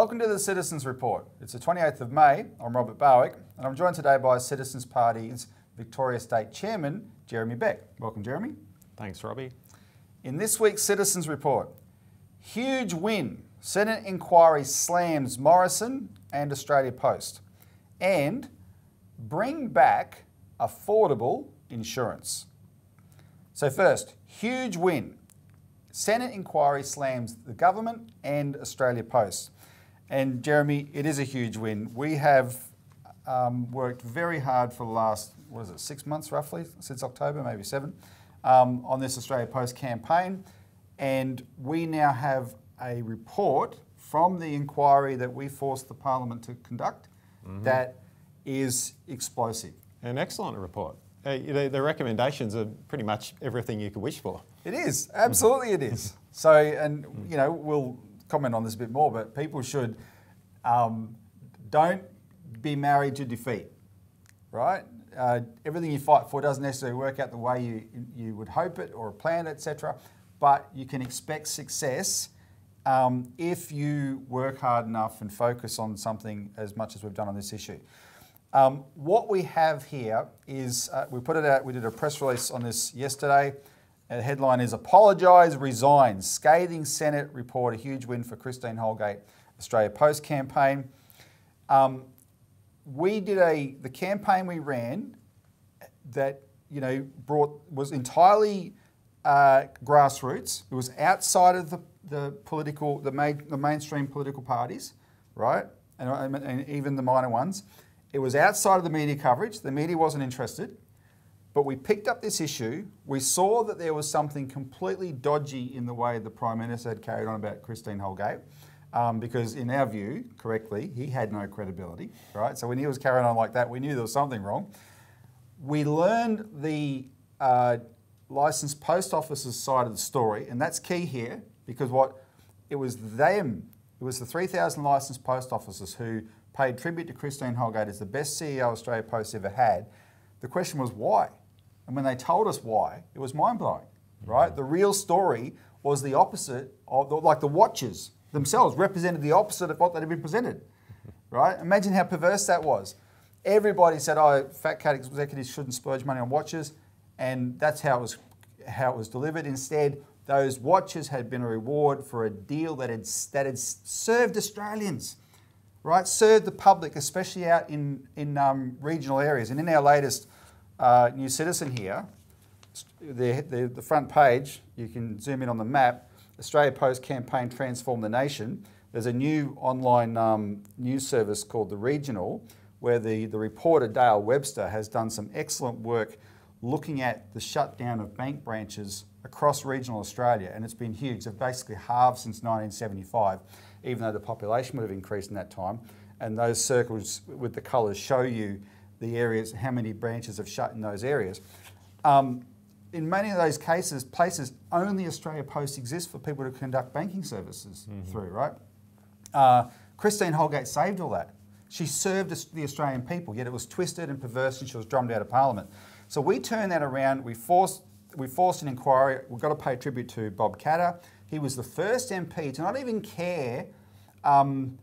Welcome to the Citizens Report. It's the 28th of May. I'm Robert Barwick, and I'm joined today by Citizens Party's Victoria State Chairman, Jeremy Beck. Welcome, Jeremy. Thanks, Robbie. In this week's Citizens Report, huge win. Senate inquiry slams Morrison and Australia Post. And bring back affordable insurance. So, first, huge win. Senate inquiry slams the government and Australia Post. And Jeremy, it is a huge win. We have um, worked very hard for the last, what is it, six months roughly, since October, maybe seven, um, on this Australia Post campaign. And we now have a report from the inquiry that we forced the Parliament to conduct mm-hmm. that is explosive. An excellent report. Uh, the, the, recommendations are pretty much everything you could wish for. It is, absolutely it is. So, and you know, we'll comment on this a bit more, but people should um, don't be married to defeat, right? Uh, everything you fight for doesn't necessarily work out the way you, you would hope it or plan, etc. But you can expect success um, if you work hard enough and focus on something as much as we've done on this issue. Um, what we have here is uh, we put it out. We did a press release on this yesterday. The headline is Apologise, Resign. Scathing Senate report, a huge win for Christine Holgate, Australia Post campaign. Um, we did a, the campaign we ran that, you know, brought, was entirely uh, grassroots. It was outside of the, the political, the, main, the mainstream political parties, right? And, and even the minor ones. It was outside of the media coverage. The media wasn't interested. But we picked up this issue. We saw that there was something completely dodgy in the way the Prime Minister had carried on about Christine Holgate. Um, because in our view, correctly, he had no credibility, right? So when he was carrying on like that, we knew there was something wrong. We learned the uh, licensed post office's side of the story, and that's key here because what it was them, it was the 3,000 licensed post officers who paid tribute to Christine Holgate as the best CEO Australia Post ever had. The question was why? And when they told us why, it was mind blowing, right? The real story was the opposite of, like the watches themselves represented the opposite of what they'd been presented, right? Imagine how perverse that was. Everybody said, oh, fat cat executives shouldn't splurge money on watches, and that's how it was, how it was delivered. Instead, those watches had been a reward for a deal that had, that had served Australians, right? Served the public, especially out in, in um, regional areas. And in our latest uh, New Citizen here, the, the, the front page, you can zoom in on the map, Australia Post campaign Transform the Nation. There's a new online um, news service called The Regional, where the, the reporter Dale Webster has done some excellent work looking at the shutdown of bank branches across regional Australia, and it's been huge. They've basically halved since 1975, even though the population would have increased in that time. And those circles with the colours show you the areas, how many branches have shut in those areas. Um, in many of those cases, places only Australia Post exists for people to conduct banking services mm-hmm. through, right? Uh, Christine Holgate saved all that. She served the Australian people, yet it was twisted and perverse and she was drummed out of Parliament. So we turned that around, we forced, we forced an inquiry, we've got to pay tribute to Bob Katter. He was the first MP to not even care um,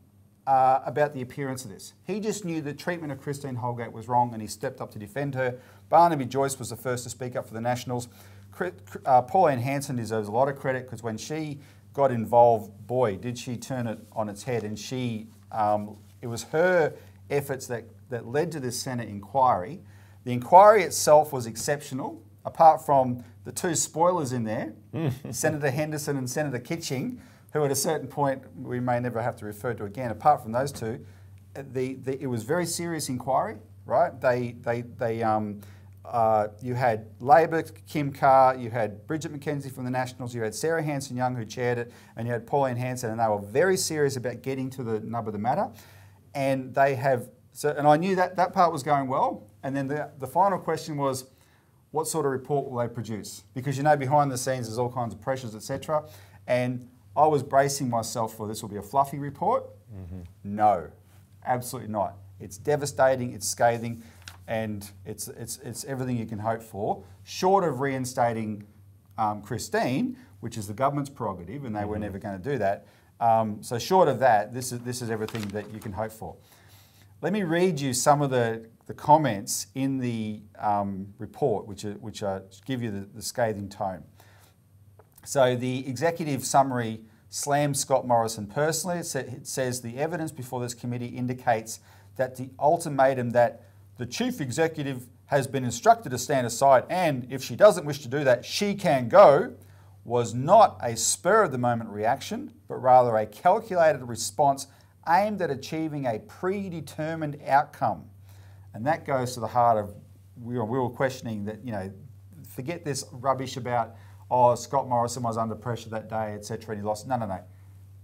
uh, about the appearance of this. He just knew the treatment of Christine Holgate was wrong and he stepped up to defend her. Barnaby Joyce was the first to speak up for the Nationals. Uh, Pauline Hanson deserves a lot of credit because when she got involved, boy, did she turn it on its head. And she, um, it was her efforts that, that led to this Senate inquiry. The inquiry itself was exceptional, apart from the two spoilers in there, Senator Henderson and Senator Kitching who at a certain point we may never have to refer to again. Apart from those two, the, the it was very serious inquiry, right? They, they, they, um, uh, you had Labor, Kim Carr, you had Bridget McKenzie from the Nationals, you had Sarah Hanson-Young who chaired it, and you had Pauline Hanson, and they were very serious about getting to the nub of the matter. And they have, so, and I knew that that part was going well. And then the, the final question was, what sort of report will they produce? Because you know behind the scenes there's all kinds of pressures, etc. And I was bracing myself for this will be a fluffy report. Mm-hmm. No, absolutely not. It's devastating, it's scathing, and it's, it's, it's everything you can hope for, short of reinstating um, Christine, which is the government's prerogative, and they mm-hmm. were never going to do that. Um, so short of that, this is, this is everything that you can hope for. Let me read you some of the, the comments in the um, report, which, are, which are, give you the, the scathing tone. So the executive summary slams Scott Morrison personally. It, says the evidence before this committee indicates that the ultimatum that the chief executive has been instructed to stand aside and if she doesn't wish to do that, she can go was not a spur of the moment reaction, but rather a calculated response aimed at achieving a predetermined outcome. And that goes to the heart of we were, we were questioning that, you know, forget this rubbish about, oh, Scott Morrison was under pressure that day, etc., and he lost. No, no, no.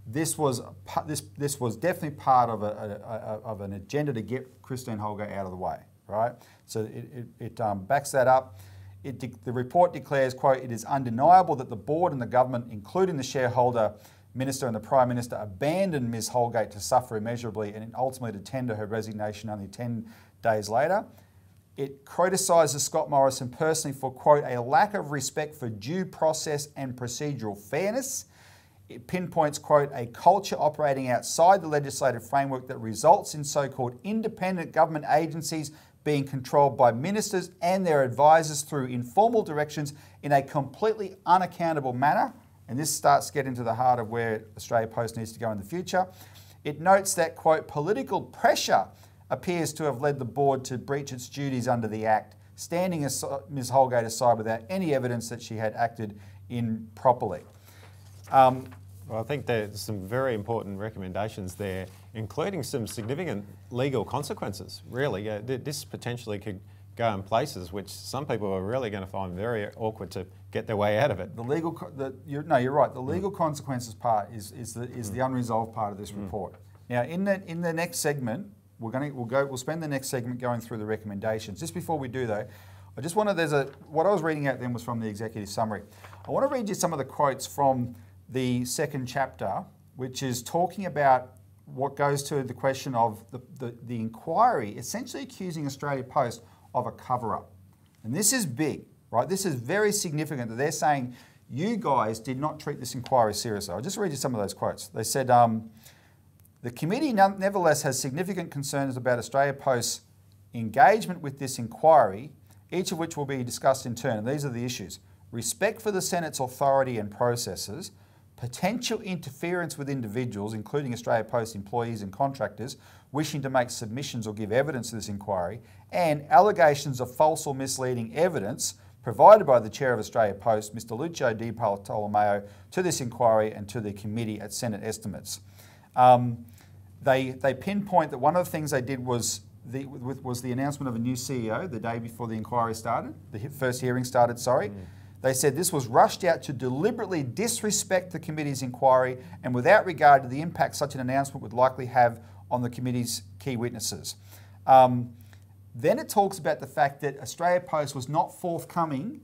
This was, this, this was definitely part of, a, a, a, of an agenda to get Christine Holgate out of the way, right? So it, it, it um, backs that up. It, the report declares, quote, it is undeniable that the board and the government, including the shareholder minister and the prime minister, abandoned Ms Holgate to suffer immeasurably and ultimately to tender her resignation only 10 days later. It criticises Scott Morrison personally for, quote, a lack of respect for due process and procedural fairness. It pinpoints, quote, a culture operating outside the legislative framework that results in so called independent government agencies being controlled by ministers and their advisors through informal directions in a completely unaccountable manner. And this starts getting to the heart of where Australia Post needs to go in the future. It notes that, quote, political pressure appears to have led the board to breach its duties under the Act, standing Ms Holgate aside without any evidence that she had acted improperly. Um, well, I think there's some very important recommendations there, including some significant legal consequences, really. Uh, this potentially could go in places which some people are really going to find very awkward to get their way out of it. The legal, the, you're, no, you're right. The legal mm. consequences part is, is, the, is mm. the unresolved part of this mm. report. Now, in the, in the next segment, we're going to, we'll, go, we'll spend the next segment going through the recommendations. Just before we do, though, I just wanted, there's a, what I was reading out then was from the executive summary. I want to read you some of the quotes from the second chapter, which is talking about what goes to the question of the, the, the inquiry, essentially accusing Australia Post of a cover up. And this is big, right? This is very significant that they're saying you guys did not treat this inquiry seriously. I'll just read you some of those quotes. They said, um, the committee nevertheless has significant concerns about Australia Post's engagement with this inquiry, each of which will be discussed in turn. These are the issues respect for the Senate's authority and processes, potential interference with individuals, including Australia Post employees and contractors, wishing to make submissions or give evidence to this inquiry, and allegations of false or misleading evidence provided by the chair of Australia Post, Mr. Lucio Di Bartolomeo, to this inquiry and to the committee at Senate estimates. Um, they, they pinpoint that one of the things they did was the, was the announcement of a new CEO the day before the inquiry started, the first hearing started, sorry. Mm. They said this was rushed out to deliberately disrespect the committee's inquiry and without regard to the impact such an announcement would likely have on the committee's key witnesses. Um, then it talks about the fact that Australia Post was not forthcoming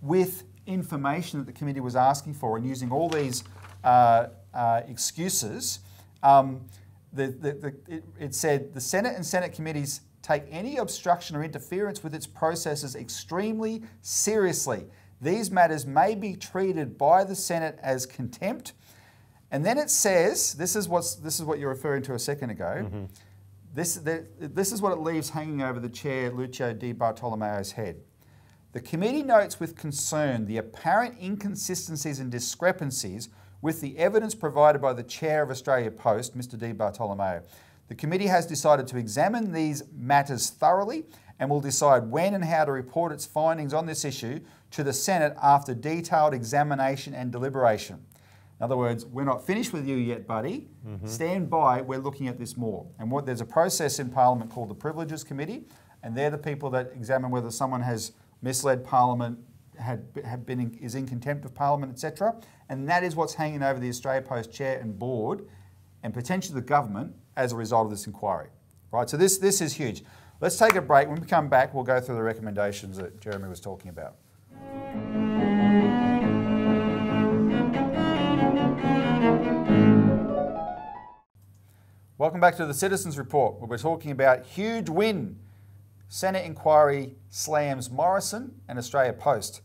with information that the committee was asking for and using all these uh, uh, excuses. Um, the, the, the, it, it said the Senate and Senate committees take any obstruction or interference with its processes extremely seriously these matters may be treated by the Senate as contempt. And then it says, this is, what's, this is what you're referring to a second ago. Mm-hmm. This, the, this is what it leaves hanging over the chair, Lucio Di Bartolomeo's head. The committee notes with concern the apparent inconsistencies and discrepancies with the evidence provided by the chair of Australia Post, Mr. Di Bartolomeo. The committee has decided to examine these matters thoroughly and will decide when and how to report its findings on this issue to the Senate after detailed examination and deliberation. In other words, we're not finished with you yet, buddy. Mm-hmm. Stand by, we're looking at this more. And what, there's a process in Parliament called the Privileges Committee, and they're the people that examine whether someone has misled Parliament, had, been in, is in contempt of Parliament, etc. And that is what's hanging over the Australia Post chair and board, and potentially the government as a result of this inquiry. Right. So this this is huge. Let's take a break. When we come back, we'll go through the recommendations that Jeremy was talking about. Welcome back to the Citizens Report, where we're talking about huge win. Senate inquiry slams Morrison and Australia Post.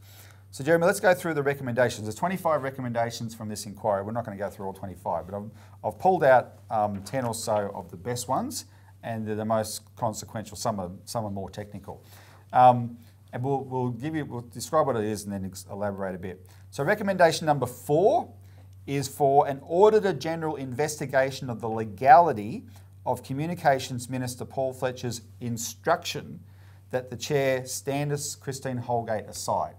So, Jeremy, let's go through the recommendations. There's 25 recommendations from this inquiry. We're not going to go through all 25, but I've, I've pulled out um, 10 or so of the best ones, and they're the most consequential. Some are, some are more technical. Um, and we'll, we'll give you, we'll describe what it is and then elaborate a bit. So, recommendation number four is for an Auditor General investigation of the legality of Communications Minister Paul Fletcher's instruction that the Chair Standis Christine Holgate aside.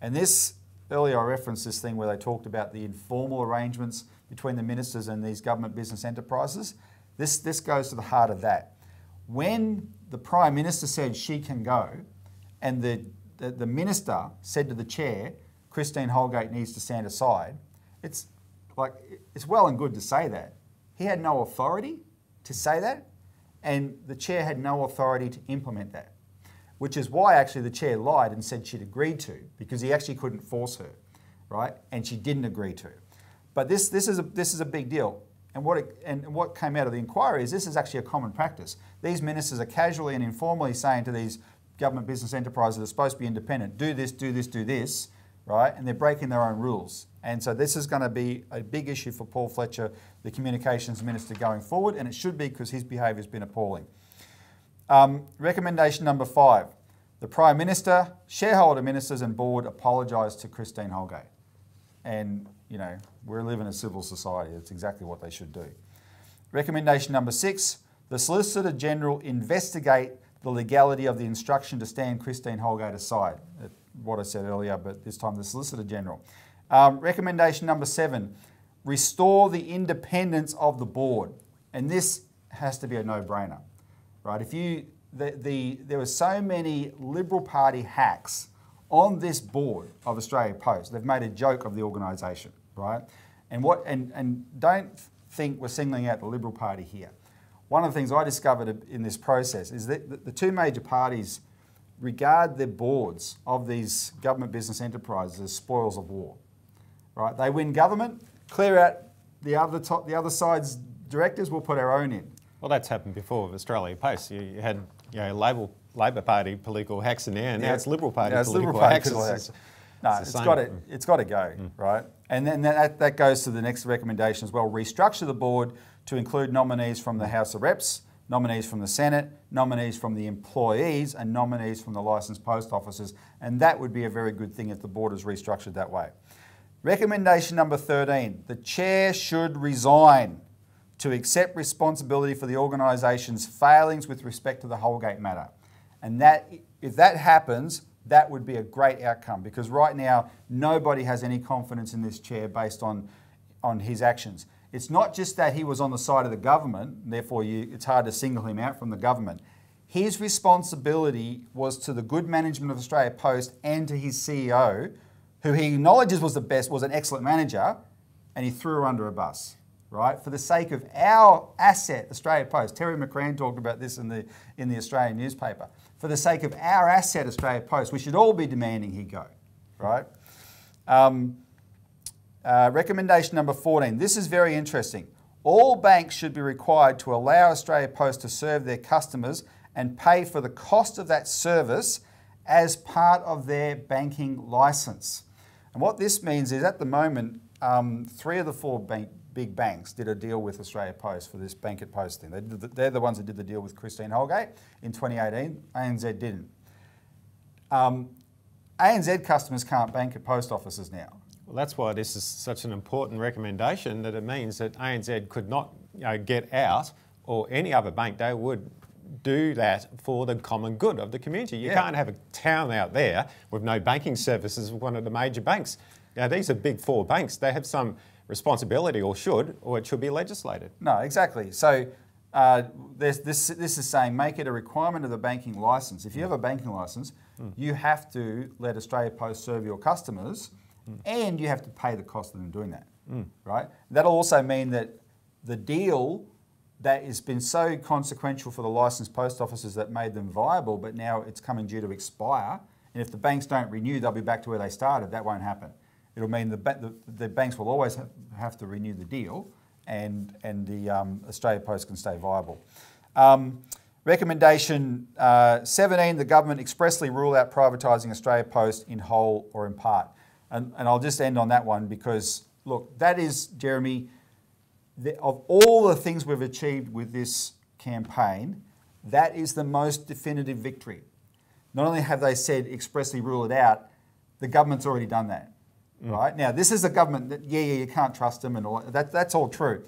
And this, earlier I referenced this thing where they talked about the informal arrangements between the ministers and these government business enterprises. This, this goes to the heart of that. When the Prime Minister said she can go, and the, the, the minister said to the chair, Christine Holgate needs to stand aside, it's like it's well and good to say that. He had no authority to say that, and the chair had no authority to implement that which is why actually the chair lied and said she'd agreed to, because he actually couldn't force her, right? And she didn't agree to. But this, this, is, a, this is a big deal. And what, it, and what came out of the inquiry is this is actually a common practice. These ministers are casually and informally saying to these government business enterprises that are supposed to be independent, do this, do this, do this, right? And they're breaking their own rules. And so this is going to be a big issue for Paul Fletcher, the communications minister, going forward, and it should be because his behaviour has been appalling. Um, recommendation number five the Prime Minister, shareholder ministers, and board apologise to Christine Holgate. And, you know, we live in a civil society. That's exactly what they should do. Recommendation number six the Solicitor General investigate the legality of the instruction to stand Christine Holgate aside. What I said earlier, but this time the Solicitor General. Um, recommendation number seven restore the independence of the board. And this has to be a no brainer right? If you, the, the, there were so many Liberal Party hacks on this board of Australia Post. They've made a joke of the organisation, right? And what, and, and don't think we're singling out the Liberal Party here. One of the things I discovered in this process is that the two major parties regard their boards of these government business enterprises as spoils of war. Right? They win government, clear out the other top, the other side's directors, we'll put our own in. Well, that's happened before with Australia Post. You, you had you know, Labor, Labor Party political hacks in there, and yeah. now it's Liberal Party it's political Liberal Party hacks. hacks. No, it's, it's got to it's got to go mm. right, and then that, that goes to the next recommendation as well. Restructure the board to include nominees from the House of Reps, nominees from the Senate, nominees from the employees, and nominees from the licensed post offices, and that would be a very good thing if the board is restructured that way. Recommendation number 13: the chair should resign to accept responsibility for the organisation's failings with respect to the Holgate matter. And that, if that happens, that would be a great outcome because right now nobody has any confidence in this chair based on, on his actions. It's not just that he was on the side of the government, therefore you, it's hard to single him out from the government. His responsibility was to the good management of Australia Post and to his CEO, who he acknowledges was the best, was an excellent manager, and he threw her under a bus right? For the sake of our asset, Australia Post. Terry McCrann talked about this in the, in the Australian newspaper. For the sake of our asset, Australia Post, we should all be demanding he go, right? Um, uh, recommendation number 14. This is very interesting. All banks should be required to allow Australia Post to serve their customers and pay for the cost of that service as part of their banking license. And what this means is at the moment, um, three of the four bank, big banks did a deal with Australia Post for this bank at post thing. They are the ones that did the deal with Christine Holgate in 2018. ANZ didn't. Um, ANZ customers can't bank at post offices now. Well, that's why this is such an important recommendation that it means that ANZ could not you know, get out, or any other bank, they would do that for the common good of the community. You yeah. can't have a town out there with no banking services with one of the major banks. Now, these are big four banks. They have some responsibility, or should, or it should be legislated. No, exactly. So uh, this, this is saying make it a requirement of the banking license. If you have a banking license, mm. you have to let Australia Post serve your customers, mm. and you have to pay the cost of them doing that. Mm. Right. That'll also mean that the deal that has been so consequential for the licensed post offices that made them viable, but now it's coming due to expire. And if the banks don't renew, they'll be back to where they started. That won't happen. It'll mean the, the, the banks will always have to renew the deal and, and the um, Australia Post can stay viable. Um, Recommendation uh, 17 the government expressly rule out privatising Australia Post in whole or in part. And, and I'll just end on that one because, look, that is, Jeremy, the, of all the things we've achieved with this campaign, that is the most definitive victory. Not only have they said expressly rule it out, the government's already done that. Mm. Right now, this is a government that yeah, yeah, you can't trust them, and all that. That's all true.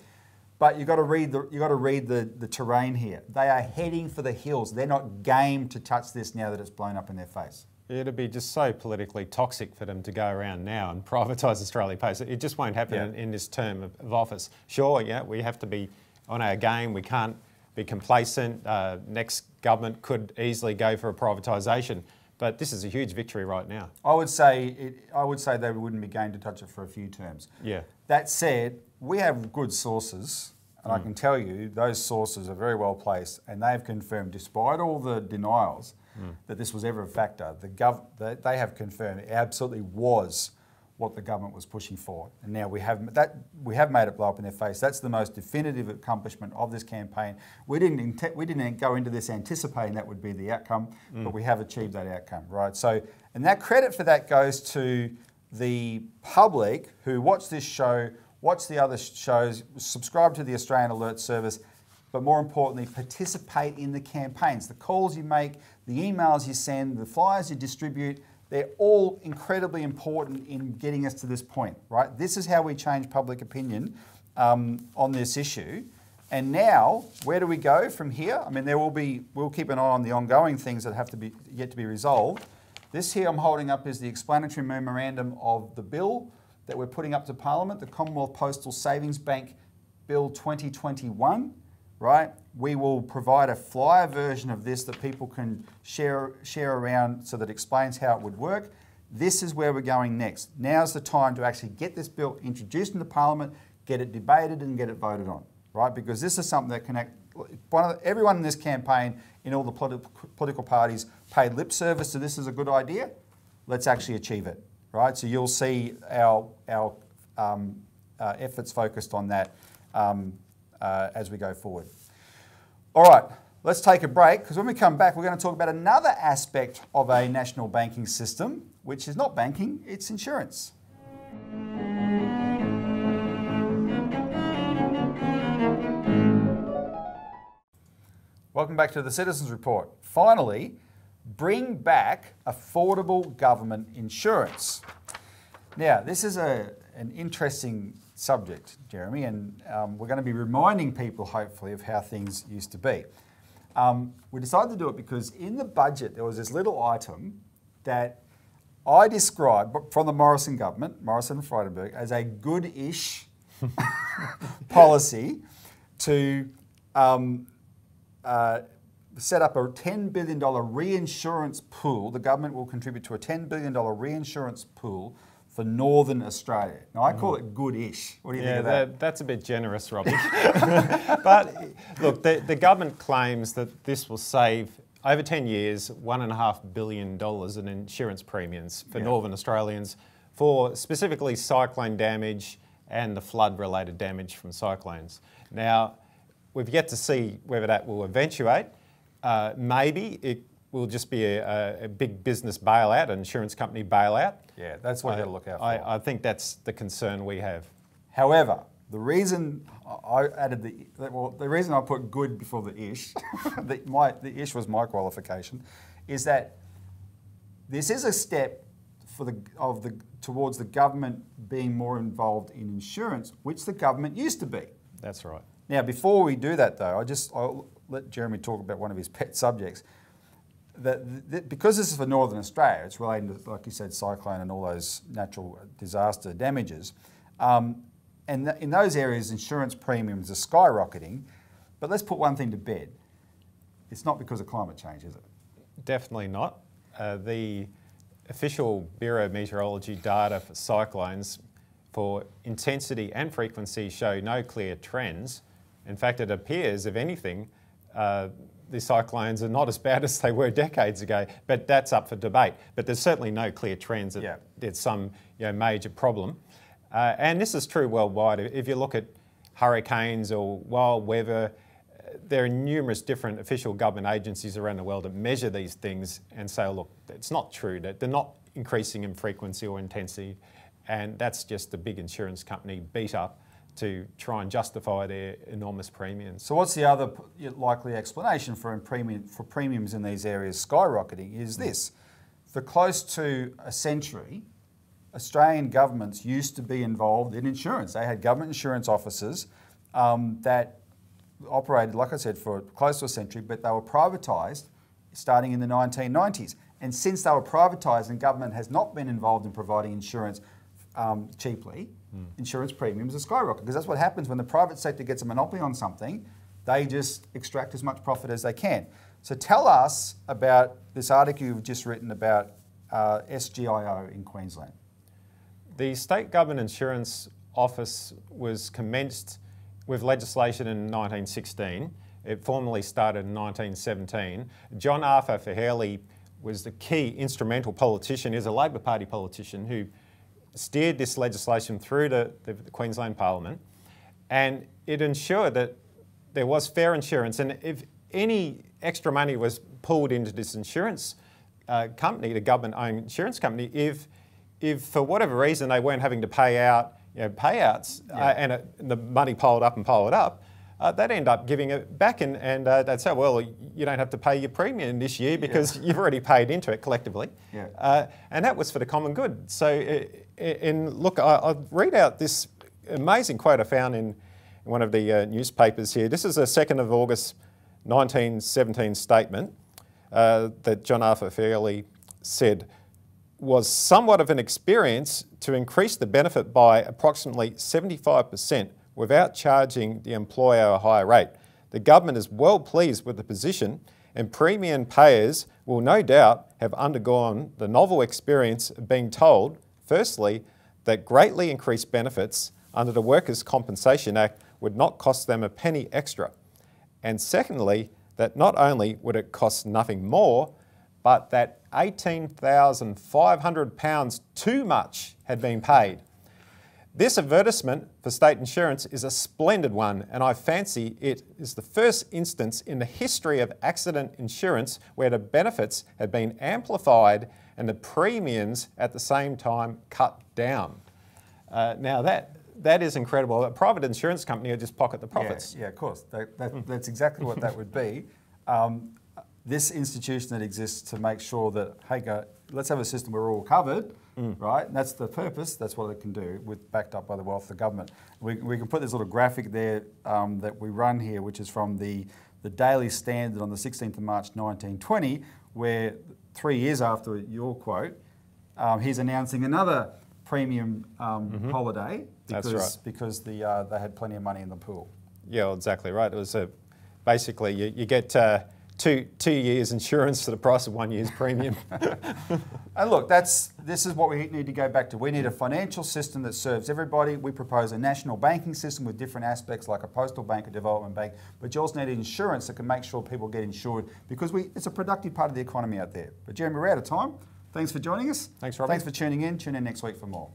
But you've got to read the you got to read the, the terrain here. They are heading for the hills. They're not game to touch this now that it's blown up in their face. It'd be just so politically toxic for them to go around now and privatise Australia Post. It just won't happen yeah. in, in, this term of, of, office. Sure, yeah, we have to be on our game. We can't be complacent. Uh, next government could easily go for a privatisation, but this is a huge victory right now. I would say it, I would say they wouldn't be game to touch it for a few terms. Yeah. That said, we have good sources, and mm. I can tell you those sources are very well placed, and they've confirmed, despite all the denials, mm. that this was ever a factor. The gov- they have confirmed it absolutely was what the government was pushing for. And now we have that we have made it blow up in their face. That's the most definitive accomplishment of this campaign. We didn't we didn't go into this anticipating that would be the outcome, mm. but we have achieved that outcome, right? So, and that credit for that goes to the public who watch this show, watch the other shows, subscribe to the Australian Alert Service, but more importantly, participate in the campaigns, the calls you make, the emails you send, the flyers you distribute they're all incredibly important in getting us to this point, right? This is how we change public opinion um, on this issue. And now, where do we go from here? I mean, there will be, we'll keep an eye on the ongoing things that have to be yet to be resolved. This here I'm holding up is the explanatory memorandum of the bill that we're putting up to Parliament, the Commonwealth Postal Savings Bank Bill 2021 right? We will provide a flyer version of this that people can share, share around so that explains how it would work. This is where we're going next. Now's the time to actually get this bill introduced into Parliament, get it debated and get it voted on, right? Because this is something that connect one everyone in this campaign in all the politi political parties paid lip service to this is a good idea. Let's actually achieve it, right? So you'll see our, our um, uh, efforts focused on that um, uh, as we go forward. All right, let's take a break because when we come back, we're going to talk about another aspect of a national banking system, which is not banking, it's insurance. Welcome back to the Citizens Report. Finally, bring back affordable government insurance. Now, this is a, an interesting subject, Jeremy, and um, we're going to be reminding people, hopefully, of how things used to be. Um, we decided to do it because in the budget there was this little item that I described from the Morrison government, Morrison and Frydenberg, as a good-ish policy to um, uh, set up a $10 billion reinsurance pool. The government will contribute to a $10 billion reinsurance pool for Northern Australia. Now, I call mm. it good-ish. What do you yeah, think of that? that? That's a bit generous, Robbie. but look, the, the government claims that this will save over 10 years, $1.5 billion in insurance premiums for yeah. Northern Australians for specifically cyclone damage and the flood-related damage from cyclones. Now, we've yet to see whether that will eventuate. Uh, maybe it will just be a, a, big business bailout, an insurance company bailout. Yeah, that's what you got to look out for. I, I, think that's the concern we have. However, the reason I added the well, the reason I put good before the ish, the, my, the ish was my qualification, is that this is a step for the of the towards the government being more involved in insurance, which the government used to be. That's right. Now, before we do that, though, I just I'll let Jeremy talk about one of his pet subjects that, because this is for Northern Australia, it's related to, like you said, cyclone and all those natural disaster damages. Um, and th in those areas, insurance premiums are skyrocketing. But let's put one thing to bed. It's not because of climate change, is it? Definitely not. Uh, the official Bureau of Meteorology data for cyclones for intensity and frequency show no clear trends. In fact, it appears, if anything, uh, the cyclones are not as bad as they were decades ago, but that's up for debate. But there's certainly no clear trends that yeah. there's some you know, major problem. Uh, and this is true worldwide. If you look at hurricanes or wild weather, there are numerous different official government agencies around the world that measure these things and say, oh, look, it's not true, that they're not increasing in frequency or intensity. And that's just the big insurance company beat up to try and justify their enormous premiums. So what's the other likely explanation for, premium, for premiums in these areas skyrocketing is this. For close to a century, Australian governments used to be involved in insurance. They had government insurance offices um, that operated, like I said, for close to a century, but they were privatised starting in the 1990s. And since they were privatised and government has not been involved in providing insurance um, cheaply, mm. insurance premiums are skyrocketing because that's what happens when the private sector gets a monopoly on something. They just extract as much profit as they can. So tell us about this article you've just written about uh, SGIO in Queensland. The State Government Insurance Office was commenced with legislation in 1916. It formally started in 1917. John Arthur Fihelly was the key instrumental politician. He's a Labor Party politician who steered this legislation through the, the, the Queensland Parliament, and it ensured that there was fair insurance. And if any extra money was pulled into this insurance uh, company, the government-owned insurance company, if if for whatever reason they weren't having to pay out you know, payouts uh, yeah. uh, and it, the money piled up and piled up, uh, they'd end up giving it back and, and uh, they'd say, well, you don't have to pay your premium this year because yeah. you've already paid into it collectively. Yeah. Uh, and that was for the common good. So, in, look, I, will read out this amazing quote I found in one of the uh, newspapers here. This is a 2nd of August 1917 statement uh, that John Arthur Fihelly said was somewhat of an experience to increase the benefit by approximately 75% without charging the employer a higher rate. The government is well pleased with the position, and premium payers will no doubt have undergone the novel experience of being told, firstly, that greatly increased benefits under the Workers' Compensation Act would not cost them a penny extra, and secondly, that not only would it cost nothing more, but that £18,500 too much had been paid. This advertisement for state insurance is a splendid one, and I fancy it is the first instance in the history of accident insurance where the benefits have been amplified and the premiums at the same time cut down. Uh, now that that is incredible. A private insurance company will just pocket the profits. Yeah, yeah of course. That, that, that's exactly what that would be. Um, this institution that exists to make sure that, hey, go, let's have a system where we're all covered, mm. right? And that's the purpose. That's what it can do, with backed up by the wealth of the government. We, we can put this little graphic there um, that we run here, which is from the, the Daily Standard on the 16th of March 1920, where three years after your quote, um, he's announcing another premium um, mm-hmm. holiday because, right. because the, uh, they had plenty of money in the pool. Yeah, well, exactly right. It was a, basically you, you get. Uh, two, two years insurance for the price of one year's premium. and look, that's, this is what we need to go back to. We need a financial system that serves everybody. We propose a national banking system with different aspects like a postal bank, a development bank, but you also need insurance that can make sure people get insured because we, it's a productive part of the economy out there. But Jeremy, we're out of time. Thanks for joining us. Thanks, Robbie. Thanks for tuning in. Tune in next week for more.